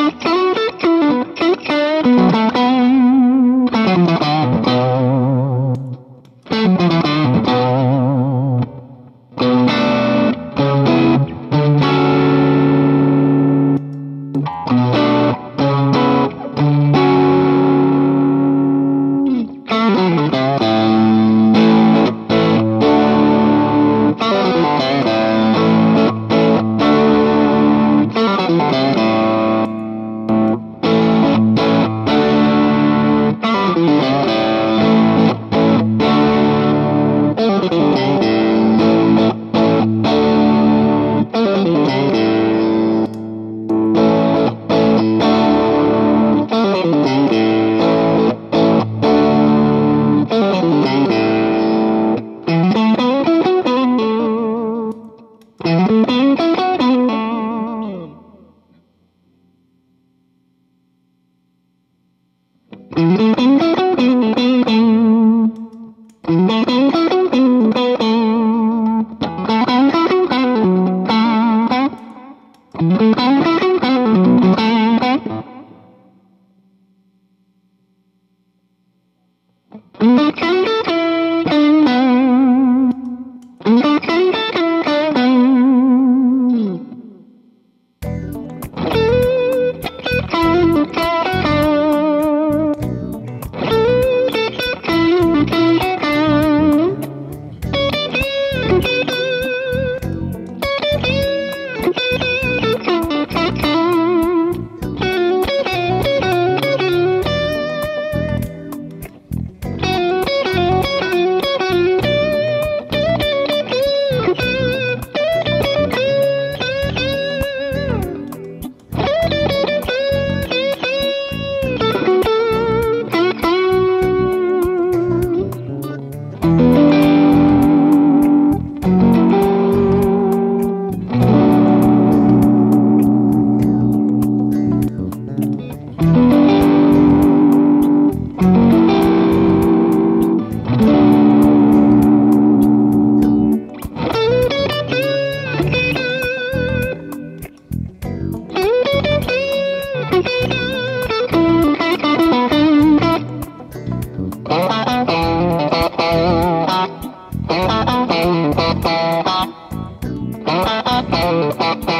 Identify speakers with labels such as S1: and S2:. S1: Thank you.
S2: 嗯嗯
S3: Oh, oh, oh.